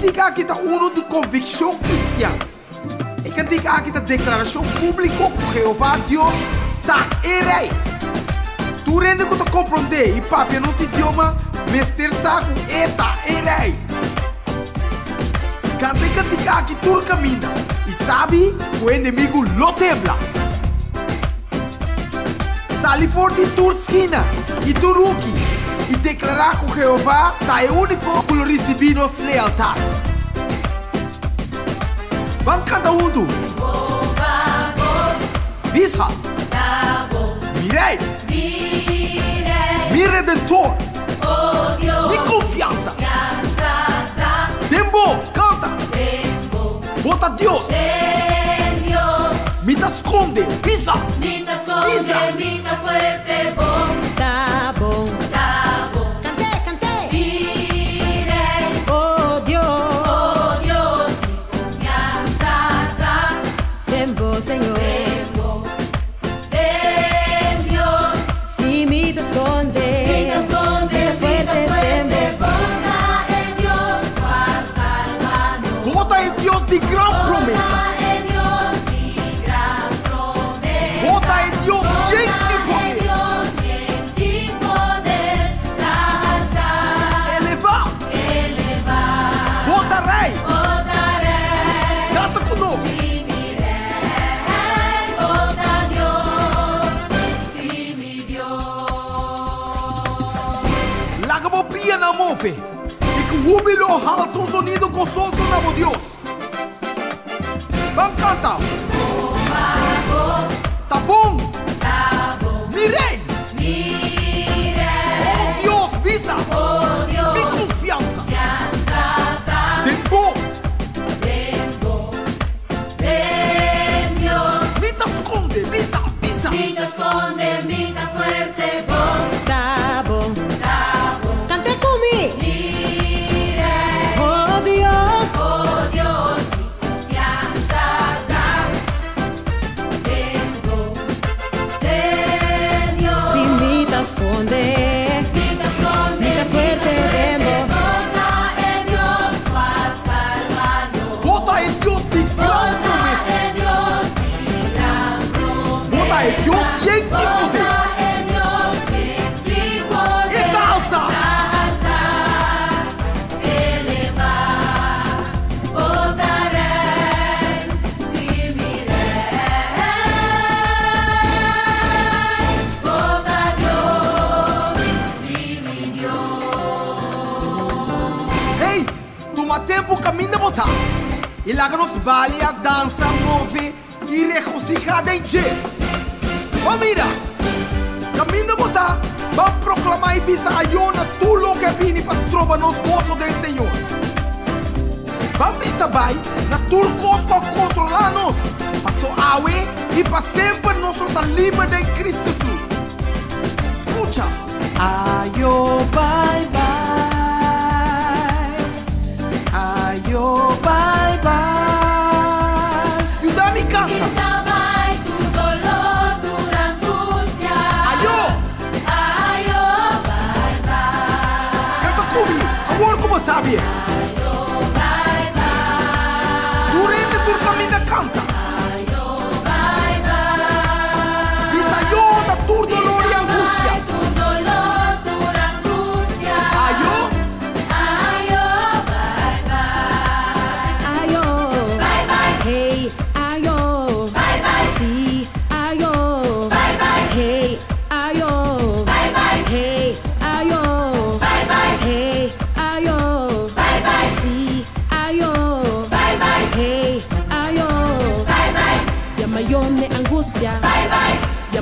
cantiga kita uno de convicção cristiana. E cantiga kita declaração pública Jeová Deus tá erei. Tu rende que tu compreender e papi no idioma, mester saco eta erei. Cante cantiga que tu caminha e sabe o inimigo lo tembla. Sali forte tu esquina e tu ruki e declarar com Jeová tá é o único que recebimos lealdade. Vamos cada um do. Visa. Mirei. Mi redentor. Mi confiança. Pia na move. E que o júbilo alça um sonido gozoso na voz toma tempo caminha botar. E lá nos vale a dança move e regocijada em G. Vamos mira. Caminha botar. Vamos proclamar e bisa a Iona tudo que vini para trova nos gozo do Senhor. Vamos bisa vai na turcos para controlar nós. Passou awe e para sempre nós está livre em Cristo Jesus.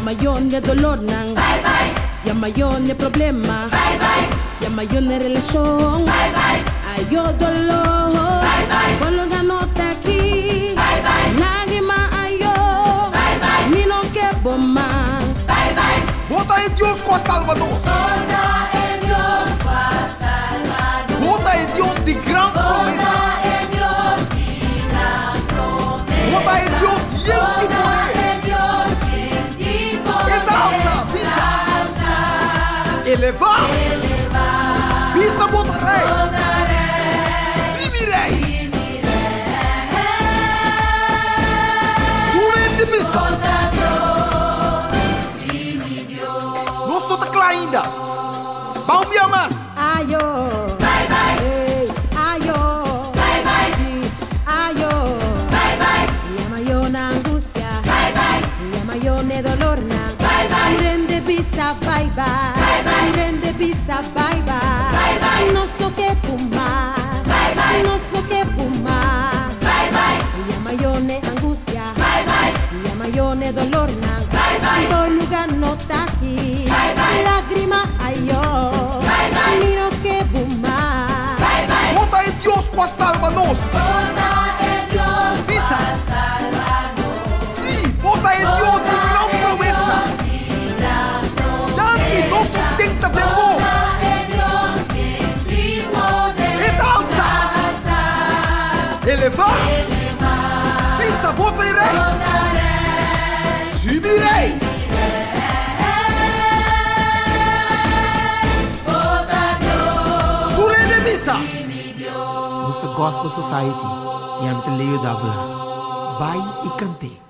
mayone dolor nang Bye bye. Ya mayone problema. Bye bye. Ya mayone relasyon Bye bye. Ayo dolor. Bye bye. Cuando ganote aquí. Bye bye. Nadie más ayo Bye bye. Ni no quebo más. Bye bye. Vota en Dios con Salvador. essa. Sabota irei! Subirei! Mr. Gospel Society, Yamte Leo Davila. Bai e cantei.